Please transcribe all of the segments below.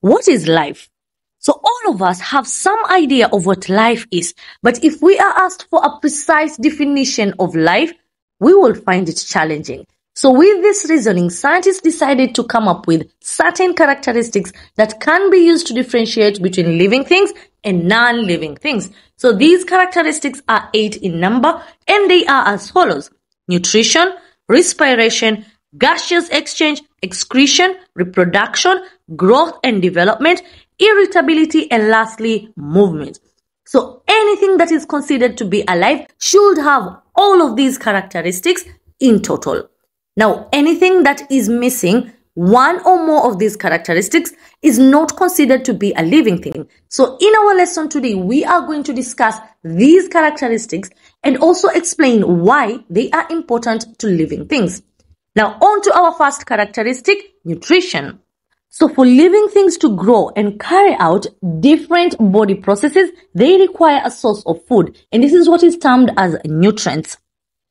What is life? So all of us have some idea of what life is, but if we are asked for a precise definition of life, we will find it challenging. So with this reasoning, scientists decided to come up with certain characteristics that can be used to differentiate between living things and non-living things. So these characteristics are eight in number and they are as follows. Nutrition, respiration, gaseous exchange, excretion, reproduction, growth and development, irritability, and lastly, movement. So anything that is considered to be alive should have all of these characteristics in total. Now, anything that is missing one or more of these characteristics is not considered to be a living thing. So in our lesson today, we are going to discuss these characteristics and also explain why they are important to living things. Now on to our first characteristic, nutrition. So for living things to grow and carry out different body processes, they require a source of food. And this is what is termed as nutrients.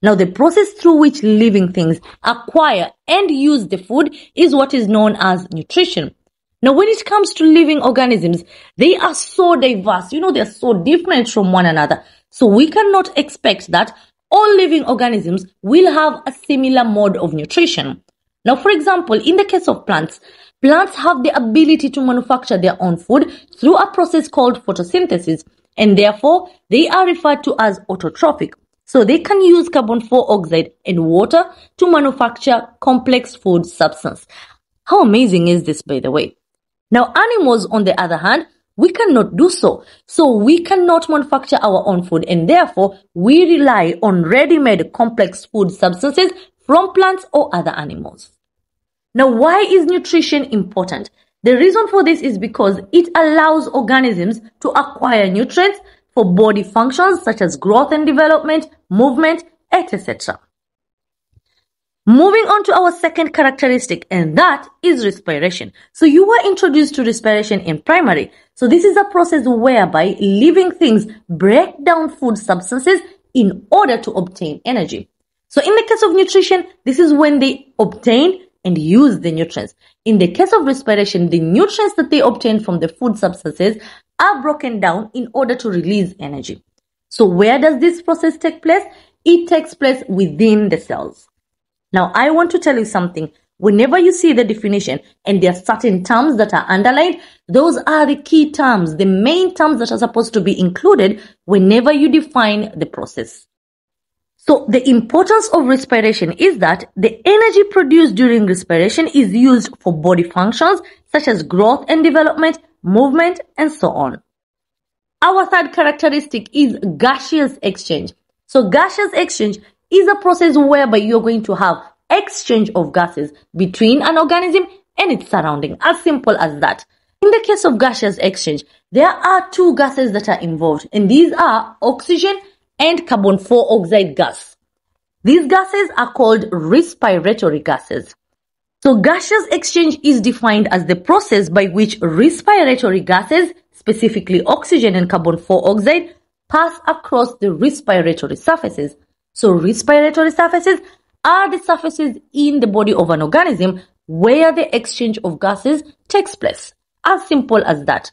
Now the process through which living things acquire and use the food is what is known as nutrition. Now when it comes to living organisms, they are so diverse. You know, they're so different from one another. So we cannot expect that all living organisms will have a similar mode of nutrition. Now, for example, in the case of plants, plants have the ability to manufacture their own food through a process called photosynthesis, and therefore they are referred to as autotrophic. So they can use carbon dioxide and water to manufacture complex food substance. How amazing is this, by the way? Now, animals, on the other hand, we cannot do so. So we cannot manufacture our own food and therefore we rely on ready-made complex food substances from plants or other animals. Now why is nutrition important? The reason for this is because it allows organisms to acquire nutrients for body functions such as growth and development, movement, etc. Moving on to our second characteristic, and that is respiration. So you were introduced to respiration in primary. So this is a process whereby living things break down food substances in order to obtain energy. So in the case of nutrition, this is when they obtain and use the nutrients. In the case of respiration, the nutrients that they obtain from the food substances are broken down in order to release energy. So where does this process take place? It takes place within the cells. Now, I want to tell you something. Whenever you see the definition and there are certain terms that are underlined, those are the key terms, the main terms that are supposed to be included whenever you define the process. So the importance of respiration is that the energy produced during respiration is used for body functions such as growth and development, movement, and so on. Our third characteristic is gaseous exchange. So gaseous exchange is a process whereby you're going to have exchange of gases between an organism and its surrounding. As simple as that. In the case of gaseous exchange, there are two gases that are involved, and these are oxygen and carbon four oxide gas. These gases are called respiratory gases. So gaseous exchange is defined as the process by which respiratory gases, specifically oxygen and carbon four oxide, pass across the respiratory surfaces so respiratory surfaces are the surfaces in the body of an organism where the exchange of gases takes place. As simple as that.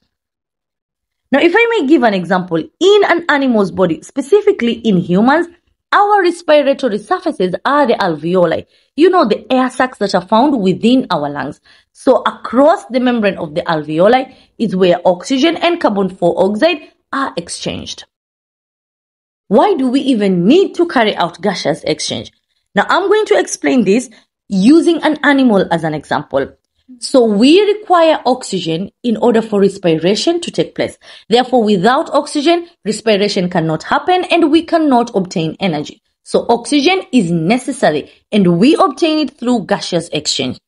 Now, if I may give an example, in an animal's body, specifically in humans, our respiratory surfaces are the alveoli. You know, the air sacs that are found within our lungs. So across the membrane of the alveoli is where oxygen and carbon dioxide are exchanged. Why do we even need to carry out gaseous exchange? Now I'm going to explain this using an animal as an example. So we require oxygen in order for respiration to take place. Therefore, without oxygen, respiration cannot happen and we cannot obtain energy. So oxygen is necessary and we obtain it through gaseous exchange.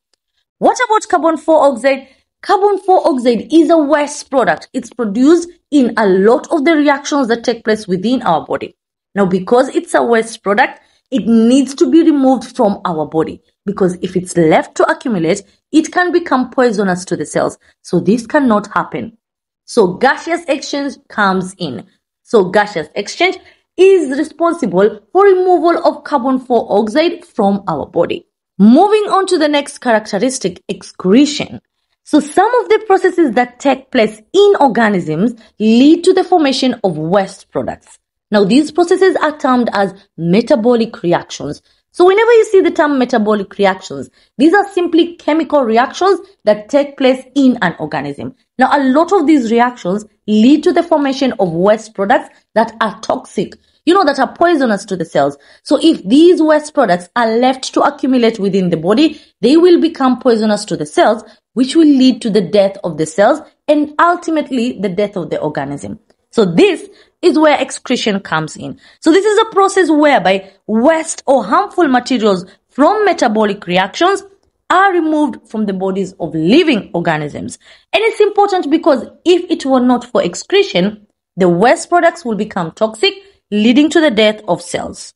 What about carbon 4 oxide? Carbon 4 oxide is a waste product. It's produced in a lot of the reactions that take place within our body. Now, because it's a waste product, it needs to be removed from our body because if it's left to accumulate, it can become poisonous to the cells. So this cannot happen. So gaseous exchange comes in. So gaseous exchange is responsible for removal of carbon 4 oxide from our body. Moving on to the next characteristic, excretion. So some of the processes that take place in organisms lead to the formation of waste products. Now these processes are termed as metabolic reactions. So whenever you see the term metabolic reactions, these are simply chemical reactions that take place in an organism. Now a lot of these reactions lead to the formation of waste products that are toxic you know, that are poisonous to the cells. So if these waste products are left to accumulate within the body, they will become poisonous to the cells, which will lead to the death of the cells and ultimately the death of the organism. So this is where excretion comes in. So this is a process whereby waste or harmful materials from metabolic reactions are removed from the bodies of living organisms. And it's important because if it were not for excretion, the waste products will become toxic leading to the death of cells.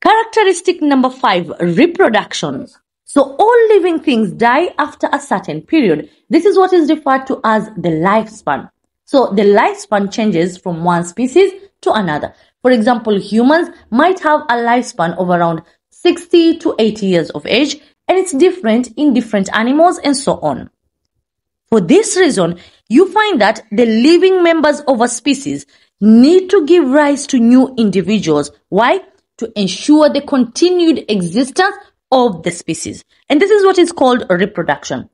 Characteristic number five, reproduction. So all living things die after a certain period. This is what is referred to as the lifespan. So the lifespan changes from one species to another. For example, humans might have a lifespan of around 60 to 80 years of age and it's different in different animals and so on. For this reason, you find that the living members of a species need to give rise to new individuals. Why? To ensure the continued existence of the species. And this is what is called reproduction.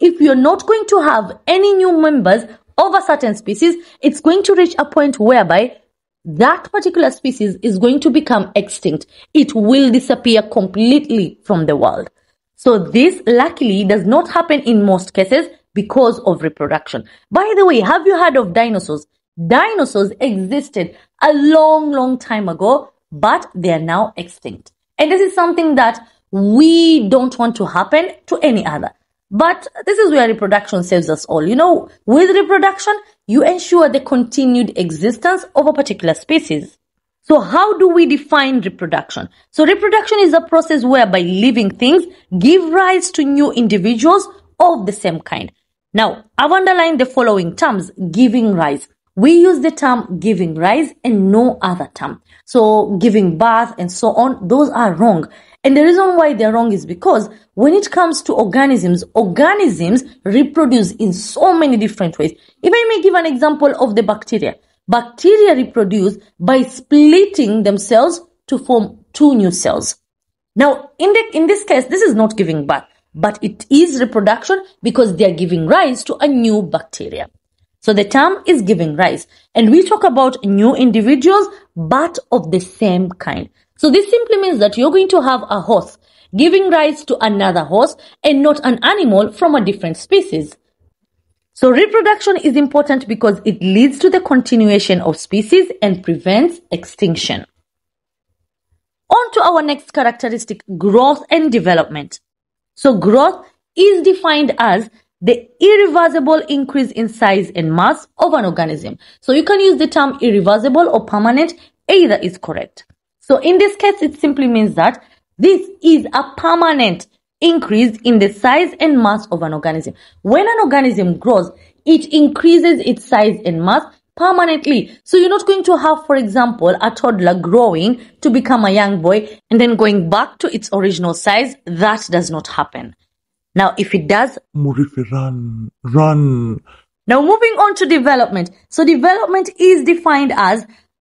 If you're not going to have any new members a certain species, it's going to reach a point whereby that particular species is going to become extinct. It will disappear completely from the world. So this luckily does not happen in most cases because of reproduction. By the way, have you heard of dinosaurs? Dinosaurs existed a long, long time ago, but they are now extinct. And this is something that we don't want to happen to any other. But this is where reproduction saves us all. You know, with reproduction, you ensure the continued existence of a particular species. So how do we define reproduction? So reproduction is a process whereby living things give rise to new individuals of the same kind. Now, I've underlined the following terms, giving rise. We use the term giving rise and no other term. So giving birth and so on, those are wrong. And the reason why they're wrong is because when it comes to organisms, organisms reproduce in so many different ways. If I may give an example of the bacteria, bacteria reproduce by splitting themselves to form two new cells. Now, in, the, in this case, this is not giving birth, but it is reproduction because they are giving rise to a new bacteria. So the term is giving rise. And we talk about new individuals, but of the same kind. So this simply means that you're going to have a horse giving rise to another horse and not an animal from a different species. So reproduction is important because it leads to the continuation of species and prevents extinction. On to our next characteristic, growth and development. So growth is defined as the irreversible increase in size and mass of an organism. So you can use the term irreversible or permanent, either is correct. So in this case, it simply means that this is a permanent increase in the size and mass of an organism. When an organism grows, it increases its size and mass permanently. So you're not going to have, for example, a toddler growing to become a young boy and then going back to its original size. That does not happen. Now, if it does, Murife, run, run. Now, moving on to development. So, development is defined as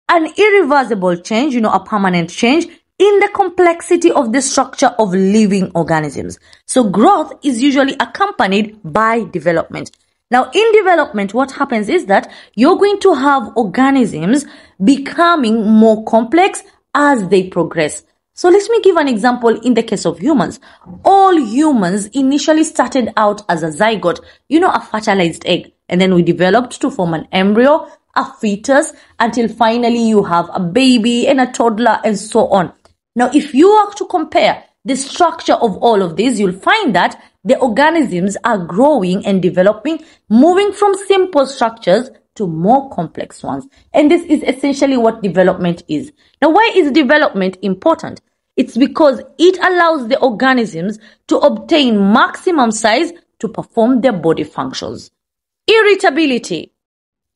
an irreversible change, you know, a permanent change in the complexity of the structure of living organisms. So, growth is usually accompanied by development. Now, in development, what happens is that you're going to have organisms becoming more complex as they progress. So let me give an example in the case of humans. All humans initially started out as a zygote, you know, a fertilized egg. And then we developed to form an embryo, a fetus, until finally you have a baby and a toddler and so on. Now, if you are to compare the structure of all of these, you'll find that the organisms are growing and developing, moving from simple structures to more complex ones. And this is essentially what development is. Now, why is development important? It's because it allows the organisms to obtain maximum size to perform their body functions. Irritability.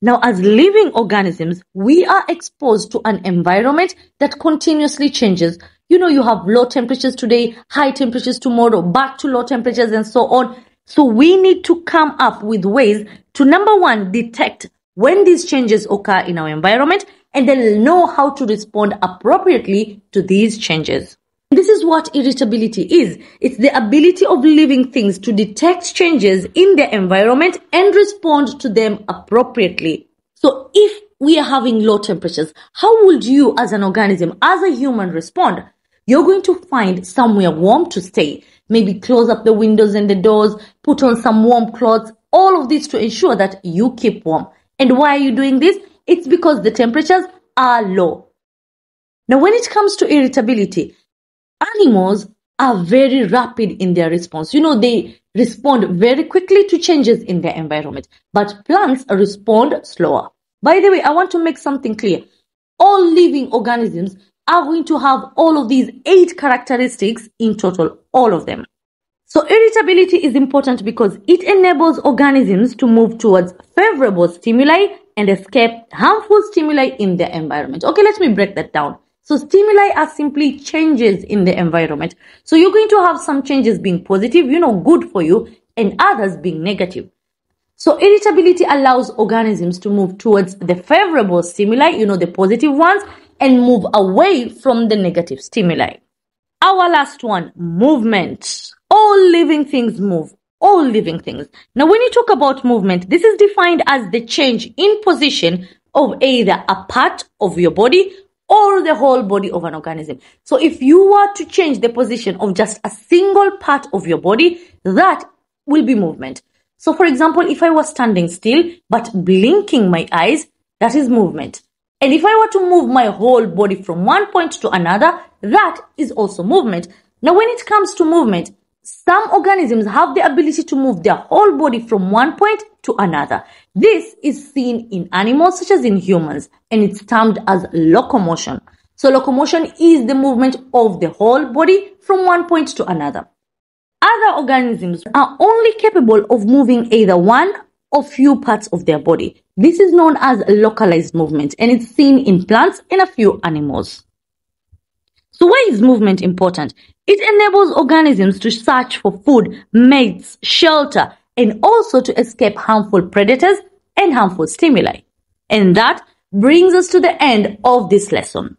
Now, as living organisms, we are exposed to an environment that continuously changes. You know, you have low temperatures today, high temperatures tomorrow, back to low temperatures and so on. So we need to come up with ways to number one, detect when these changes occur in our environment and then know how to respond appropriately to these changes. This is what irritability is. It's the ability of living things to detect changes in their environment and respond to them appropriately. So if we are having low temperatures, how would you as an organism, as a human respond? You're going to find somewhere warm to stay. Maybe close up the windows and the doors, put on some warm clothes, all of this to ensure that you keep warm. And why are you doing this? It's because the temperatures are low. Now, when it comes to irritability, animals are very rapid in their response. You know, they respond very quickly to changes in their environment, but plants respond slower. By the way, I want to make something clear. All living organisms are going to have all of these eight characteristics in total, all of them. So irritability is important because it enables organisms to move towards favorable stimuli and escape harmful stimuli in their environment. Okay, let me break that down. So stimuli are simply changes in the environment. So you're going to have some changes being positive, you know, good for you, and others being negative. So irritability allows organisms to move towards the favorable stimuli, you know, the positive ones, and move away from the negative stimuli. Our last one, movement. All living things move. All living things. Now, when you talk about movement, this is defined as the change in position of either a part of your body or the whole body of an organism. So if you were to change the position of just a single part of your body, that will be movement. So for example, if I was standing still but blinking my eyes, that is movement. And if I were to move my whole body from one point to another, that is also movement. Now when it comes to movement, some organisms have the ability to move their whole body from one point to another. This is seen in animals such as in humans and it's termed as locomotion. So locomotion is the movement of the whole body from one point to another. Other organisms are only capable of moving either one or few parts of their body. This is known as localized movement and it's seen in plants and a few animals. So why is movement important? It enables organisms to search for food, mates, shelter, and also to escape harmful predators and harmful stimuli. And that brings us to the end of this lesson.